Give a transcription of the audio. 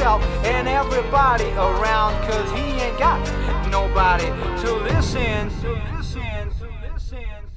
himself and everybody around, cause he ain't got nobody to listen. To listen.